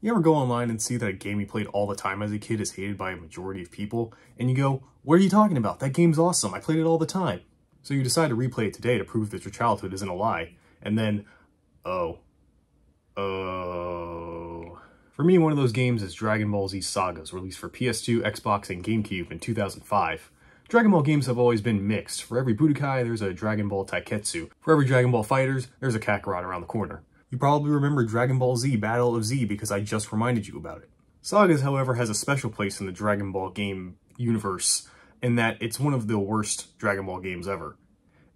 You ever go online and see that a game you played all the time as a kid is hated by a majority of people, and you go, what are you talking about? That game's awesome, I played it all the time. So you decide to replay it today to prove that your childhood isn't a lie, and then, oh, oh. For me, one of those games is Dragon Ball Z Sagas, released for PS2, Xbox, and GameCube in 2005. Dragon Ball games have always been mixed. For every Budokai, there's a Dragon Ball Taiketsu. For every Dragon Ball FighterZ, there's a Kakarot around the corner. You probably remember Dragon Ball Z Battle of Z because I just reminded you about it. Sagas, however, has a special place in the Dragon Ball game universe in that it's one of the worst Dragon Ball games ever.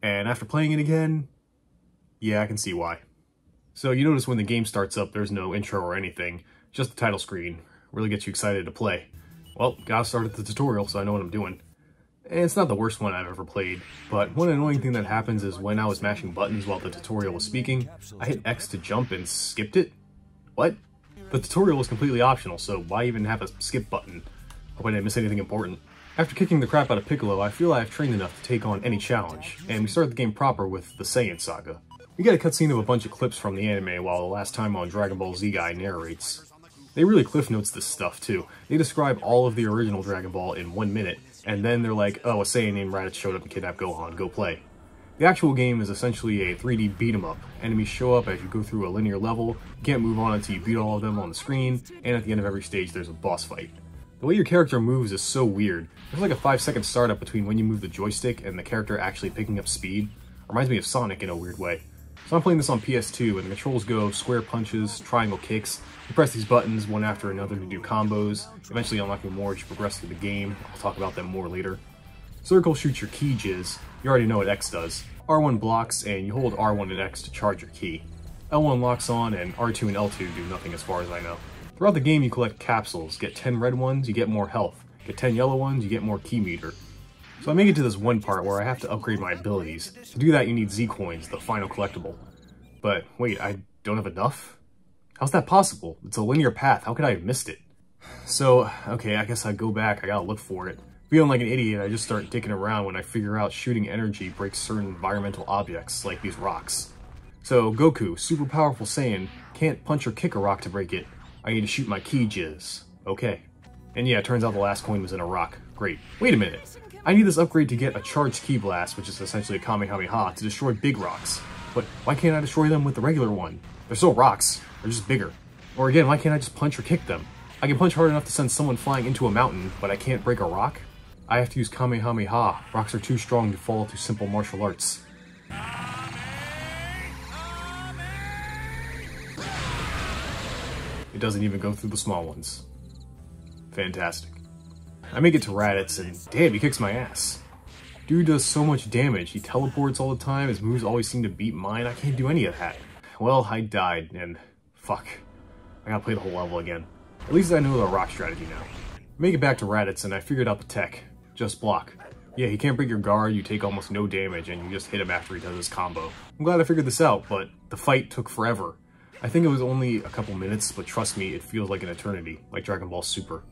And after playing it again, yeah, I can see why. So you notice when the game starts up, there's no intro or anything, just the title screen. Really gets you excited to play. Well, gotta start at the tutorial so I know what I'm doing. It's not the worst one I've ever played, but one annoying thing that happens is when I was mashing buttons while the tutorial was speaking, I hit X to jump and skipped it? What? The tutorial was completely optional, so why even have a skip button? Hope I didn't miss anything important. After kicking the crap out of Piccolo, I feel I have trained enough to take on any challenge, and we start the game proper with the Saiyan Saga. We get a cutscene of a bunch of clips from the anime while the last time on Dragon Ball Z guy narrates. They really cliff notes this stuff too. They describe all of the original Dragon Ball in one minute, and then they're like, oh, a Saiyan named Raditz showed up and kidnapped Gohan, go play. The actual game is essentially a 3D beat 'em up. Enemies show up as you go through a linear level, you can't move on until you beat all of them on the screen, and at the end of every stage there's a boss fight. The way your character moves is so weird. There's like a 5 second startup between when you move the joystick and the character actually picking up speed. Reminds me of Sonic in a weird way. So I'm playing this on PS2 and the controls go square punches, triangle kicks. You press these buttons one after another to do combos, eventually unlocking more as you progress through the game. I'll talk about them more later. Circle shoots your ki jizz. You already know what X does. R1 blocks and you hold R1 and X to charge your ki. L1 locks on and R2 and L2 do nothing as far as I know. Throughout the game you collect capsules. Get 10 red ones, you get more health. Get 10 yellow ones, you get more ki meter. So I make it to this one part where I have to upgrade my abilities. To do that you need Z-Coins, the final collectible. But wait, I don't have enough? How's that possible? It's a linear path, how could I have missed it? So, okay, I guess I go back, I gotta look for it. Feeling like an idiot, I just start dicking around when I figure out shooting energy breaks certain environmental objects, like these rocks. So, Goku, super powerful Saiyan, can't punch or kick a rock to break it. I need to shoot my ki jizz. Okay. And yeah, it turns out the last coin was in a rock. Wait a minute. I need this upgrade to get a charged ki blast, which is essentially a Kamehameha, to destroy big rocks. But why can't I destroy them with the regular one? They're still rocks. They're just bigger. Or again, why can't I just punch or kick them? I can punch hard enough to send someone flying into a mountain, but I can't break a rock? I have to use Kamehameha. Rocks are too strong to fall to simple martial arts. It doesn't even go through the small ones. Fantastic. I make it to Raditz, and damn, he kicks my ass. Dude does so much damage. He teleports all the time, his moves always seem to beat mine. I can't do any of that. Well, I died, and fuck. I gotta play the whole level again. At least I know the rock strategy now. Make it back to Raditz, and I figured out the tech. Just block. Yeah, he can't break your guard, you take almost no damage, and you just hit him after he does his combo. I'm glad I figured this out, but the fight took forever. I think it was only a couple minutes, but trust me, it feels like an eternity, like Dragon Ball Super.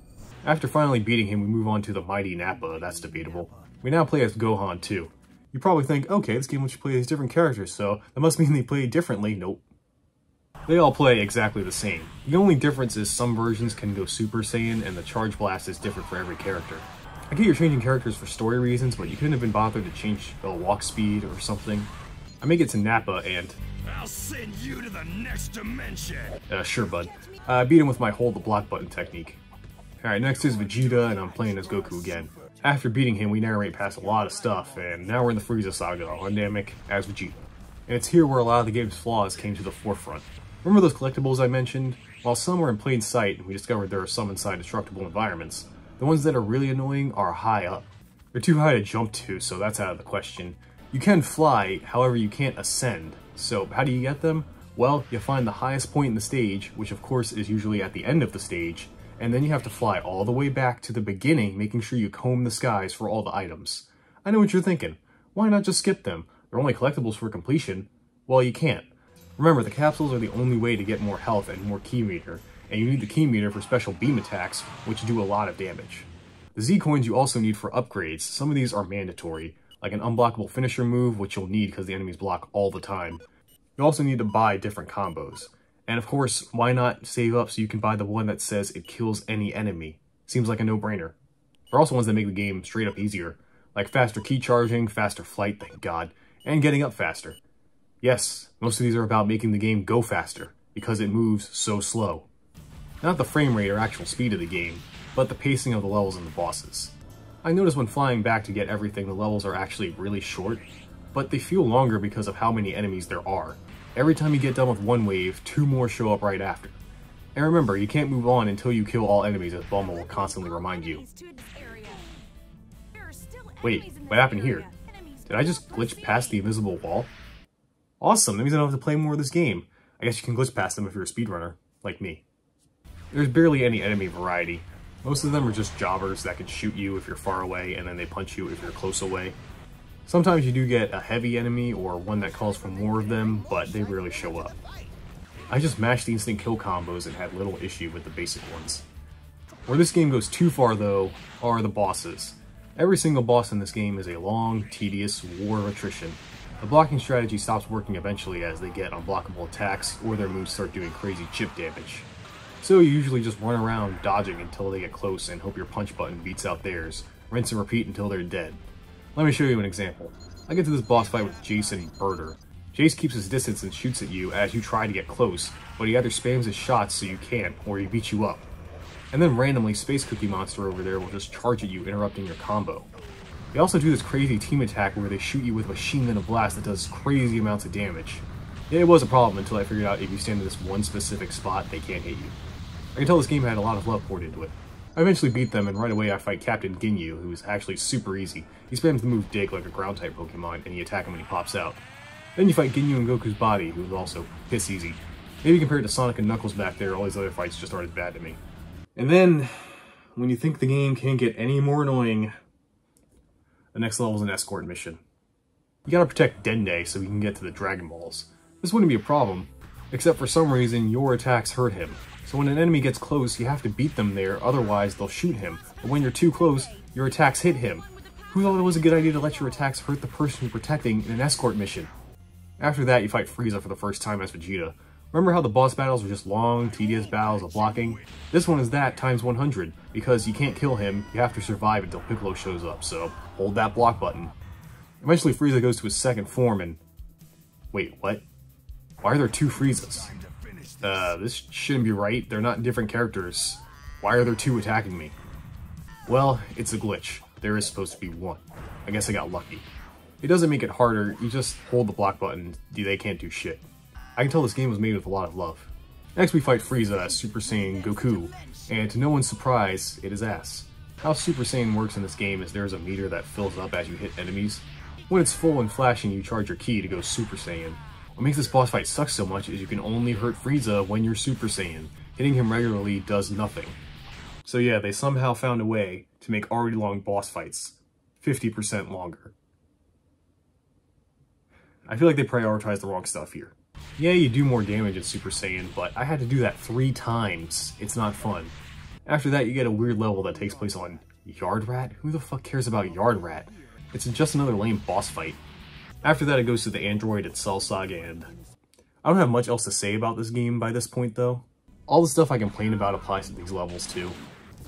After finally beating him, we move on to the Mighty Nappa, that's debatable. We now play as Gohan too. You probably think, okay, this game lets you play as different characters, so that must mean they play differently. Nope. They all play exactly the same. The only difference is some versions can go Super Saiyan and the Charge Blast is different for every character. I get you're changing characters for story reasons, but you couldn't have been bothered to change the walk speed or something. I make it to Nappa and... I'll send you to the next dimension! Uh, sure, bud. Uh, I beat him with my hold the block button technique. Alright, next is Vegeta, and I'm playing as Goku again. After beating him, we narrate past a lot of stuff, and now we're in the Frieza saga on Namek as Vegeta. And it's here where a lot of the game's flaws came to the forefront. Remember those collectibles I mentioned? While some are in plain sight, and we discovered there are some inside destructible environments, the ones that are really annoying are high up. They're too high to jump to, so that's out of the question. You can fly, however you can't ascend. So how do you get them? Well, you find the highest point in the stage, which of course is usually at the end of the stage, and then you have to fly all the way back to the beginning, making sure you comb the skies for all the items. I know what you're thinking. Why not just skip them? They're only collectibles for completion. Well, you can't. Remember, the capsules are the only way to get more health and more ki meter, and you need the ki meter for special beam attacks, which do a lot of damage. The Z-Coins you also need for upgrades. Some of these are mandatory, like an unblockable finisher move, which you'll need because the enemies block all the time. You also need to buy different combos. And of course, why not save up so you can buy the one that says it kills any enemy? Seems like a no-brainer. There are also ones that make the game straight up easier, like faster ki charging, faster flight, thank god, and getting up faster. Yes, most of these are about making the game go faster, because it moves so slow. Not the frame rate or actual speed of the game, but the pacing of the levels and the bosses. I notice when flying back to get everything the levels are actually really short, but they feel longer because of how many enemies there are, Every time you get done with one wave, two more show up right after. And remember, you can't move on until you kill all enemies as Bulma will constantly remind you. Wait, what happened here? Did I just glitch past the invisible wall? Awesome, that means I don't have to play more of this game. I guess you can glitch past them if you're a speedrunner, like me. There's barely any enemy variety. Most of them are just jobbers that can shoot you if you're far away and then they punch you if you're close away. Sometimes you do get a heavy enemy or one that calls for more of them, but they rarely show up. I just mashed the instant kill combos and had little issue with the basic ones. Where this game goes too far though, are the bosses. Every single boss in this game is a long, tedious war of attrition. The blocking strategy stops working eventually as they get unblockable attacks or their moves start doing crazy chip damage. So you usually just run around dodging until they get close and hope your punch button beats out theirs, rinse and repeat until they're dead. Let me show you an example. I get to this boss fight with Jason Birder. Jeice keeps his distance and shoots at you as you try to get close, but he either spams his shots so you can't, or he beats you up. And then randomly, Space Cookie Monster over there will just charge at you, interrupting your combo. They also do this crazy team attack where they shoot you with a machine gun blast that does crazy amounts of damage. It was a problem until I figured out if you stand in this one specific spot, they can't hit you. I can tell this game had a lot of love poured into it. I eventually beat them, and right away I fight Captain Ginyu, who is actually super easy. He spams the move Dig like a ground-type Pokemon, and you attack him when he pops out. Then you fight Ginyu and Goku's body, who is also piss easy. Maybe compared to Sonic and Knuckles back there, all these other fights just aren't as bad to me. And then, when you think the game can't get any more annoying, the next level is an escort mission. You gotta protect Dende so he can get to the Dragon Balls. This wouldn't be a problem, except for some reason your attacks hurt him. So when an enemy gets close, you have to beat them there, otherwise they'll shoot him. But when you're too close, your attacks hit him. Who thought it was a good idea to let your attacks hurt the person you're protecting in an escort mission? After that, you fight Frieza for the first time as Vegeta. Remember how the boss battles were just long, tedious battles of blocking? This one is that times 100, because you can't kill him, you have to survive until Piccolo shows up, so hold that block button. Eventually Frieza goes to his second form and... Wait, what? Why are there two Friezas? Uh, this shouldn't be right. They're not different characters. Why are there two attacking me? Well, it's a glitch. There is supposed to be one. I guess I got lucky. It doesn't make it harder, you just hold the block button, they can't do shit. I can tell this game was made with a lot of love. Next we fight Frieza Super Saiyan Goku, and to no one's surprise, it is ass. How Super Saiyan works in this game is there's a meter that fills up as you hit enemies. When it's full and flashing, you charge your ki to go Super Saiyan, what makes this boss fight suck so much is you can only hurt Frieza when you're Super Saiyan. Hitting him regularly does nothing. So yeah, they somehow found a way to make already long boss fights 50% longer. I feel like they prioritized the wrong stuff here. Yeah, you do more damage in Super Saiyan, but I had to do that three times. It's not fun. After that, you get a weird level that takes place on Yardrat? Who the fuck cares about Yardrat? It's just another lame boss fight. After that, it goes to the Android and Cell and I don't have much else to say about this game by this point, though. All the stuff I complain about applies to these levels, too.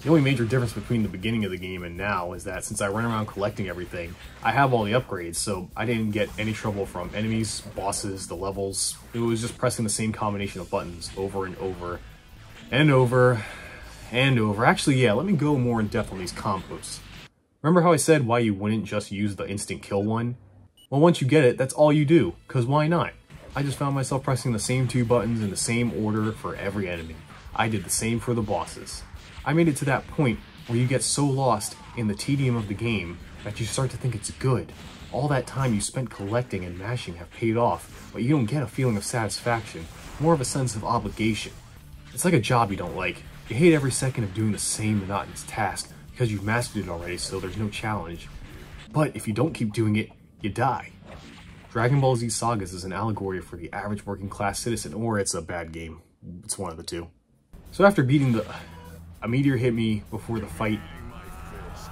The only major difference between the beginning of the game and now is that since I ran around collecting everything, I have all the upgrades, so I didn't get any trouble from enemies, bosses, the levels. It was just pressing the same combination of buttons over and over and over and over. Actually, yeah, let me go more in depth on these combos. Remember how I said why you wouldn't just use the instant kill one? Well, once you get it, that's all you do, because why not? I just found myself pressing the same two buttons in the same order for every enemy. I did the same for the bosses. I made it to that point where you get so lost in the tedium of the game that you start to think it's good. All that time you spent collecting and mashing have paid off, but you don't get a feeling of satisfaction, more of a sense of obligation. It's like a job you don't like. You hate every second of doing the same monotonous task because you've mastered it already so there's no challenge. But if you don't keep doing it, you die. Dragon Ball Z Sagas is an allegory for the average working class citizen, or it's a bad game. It's one of the two. So after beating the... A meteor hit me before the fight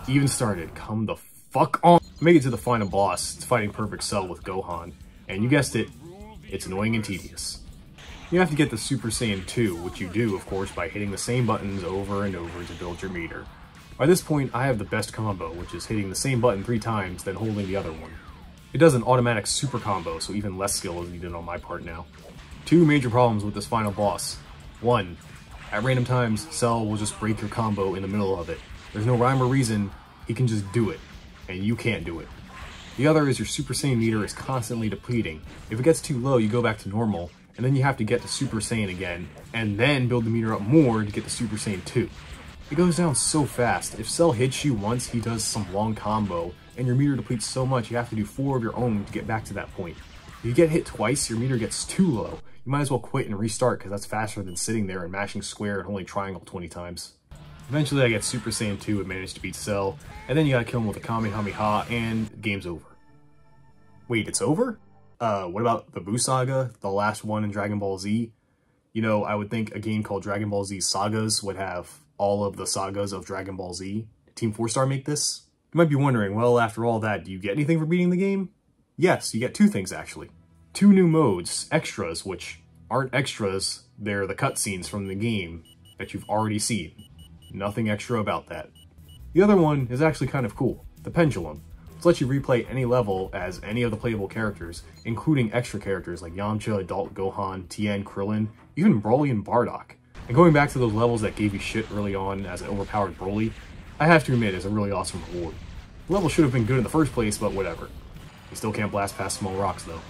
even started. Come the fuck on! I make it to the final boss. It's fighting Perfect Cell with Gohan. And you guessed it, it's annoying and tedious. You have to get the Super Saiyan 2, which you do, of course, by hitting the same buttons over and over to build your meter. By this point, I have the best combo, which is hitting the same button three times, then holding the other one. It does an automatic super combo, so even less skill is needed on my part now. Two major problems with this final boss. One, at random times, Cell will just break your combo in the middle of it. There's no rhyme or reason, he can just do it, and you can't do it. The other is your Super Saiyan meter is constantly depleting. If it gets too low, you go back to normal, and then you have to get to Super Saiyan again, and then build the meter up more to get to Super Saiyan 2. It goes down so fast. If Cell hits you once, he does some long combo, and your meter depletes so much you have to do four of your own to get back to that point. If you get hit twice, your meter gets too low. You might as well quit and restart because that's faster than sitting there and mashing square and holding triangle 20 times. Eventually I get Super Saiyan 2 and manage to beat Cell, and then you gotta kill him with a Kamehameha and game's over. Wait, it's over? Uh, what about the Buu Saga, the last one in Dragon Ball Z? You know, I would think a game called Dragon Ball Z Sagas would have all of the sagas of Dragon Ball Z. Team 4-Star make this? You might be wondering, well, after all that, do you get anything for beating the game? Yes, you get two things, actually. Two new modes, extras, which aren't extras, they're the cutscenes from the game that you've already seen. Nothing extra about that. The other one is actually kind of cool, the Pendulum. which lets you replay any level as any of the playable characters, including extra characters like Yamcha, Adult Gohan, Tien, Krillin, even Broly and Bardock. And going back to those levels that gave you shit early on as an overpowered Broly, I have to admit it's a really awesome reward. The level should have been good in the first place, but whatever. You still can't blast past small rocks though.